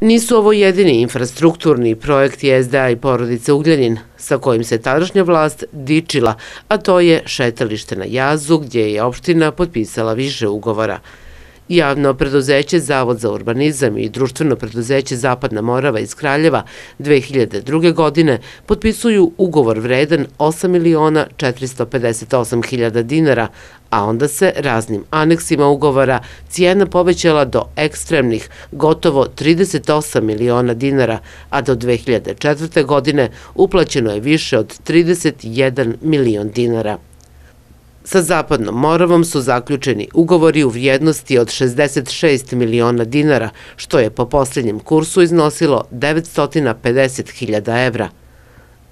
Nisu ovo jedini infrastrukturni projekti SDA i porodice Ugljanin sa kojim se tadašnja vlast dičila, a to je šetalište na jazu gdje je opština potpisala više ugovora. Javno preduzeće Zavod za urbanizam i društveno preduzeće Zapadna Morava iz Kraljeva 2002. godine potpisuju ugovor vredan 8 miliona 458 hiljada dinara, a onda se raznim aneksima ugovora cijena povećala do ekstremnih gotovo 38 miliona dinara, a do 2004. godine uplaćeno je više od 31 milion dinara. Sa Zapadnom Moravom su zaključeni ugovori u vrijednosti od 66 miliona dinara, što je po posljednjem kursu iznosilo 950.000 evra.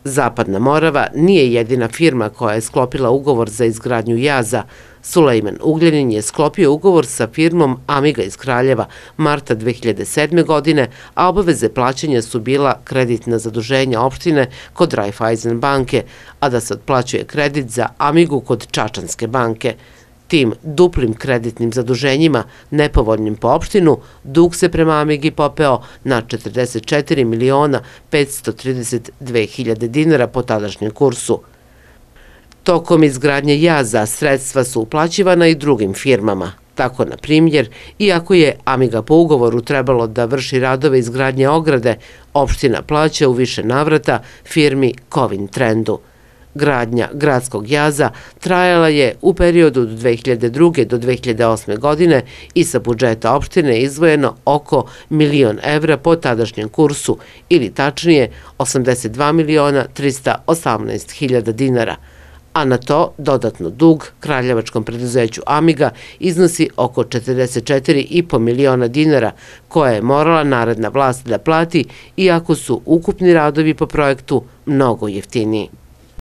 Zapadna Morava nije jedina firma koja je sklopila ugovor za izgradnju jaza. Sulejman Ugljenin je sklopio ugovor sa firmom Amiga iz Kraljeva marta 2007. godine, a obaveze plaćanja su bila kreditna zaduženja opštine kod Raiffeisen banke, a da se odplaćuje kredit za Amigu kod Čačanske banke. Tim duplim kreditnim zaduženjima, nepovoljnim po opštinu, dug se prema Amigi popeo na 44 miliona 532 hiljade dinara po tadašnjem kursu. Tokom izgradnje jaza sredstva su uplaćivana i drugim firmama. Tako, na primjer, iako je Amiga po ugovoru trebalo da vrši radove izgradnje ograde, opština plaća u više navrata firmi Kovin Trendu. Gradnja gradskog jaza trajala je u periodu od 2002. do 2008. godine i sa budžeta opštine izvojeno oko milion evra po tadašnjem kursu ili tačnije 82 miliona 318 hiljada dinara a na to dodatno dug kraljevačkom preduzeću Amiga iznosi oko 44,5 miliona dinara koje je morala naredna vlast da plati iako su ukupni radovi po projektu mnogo jeftiniji.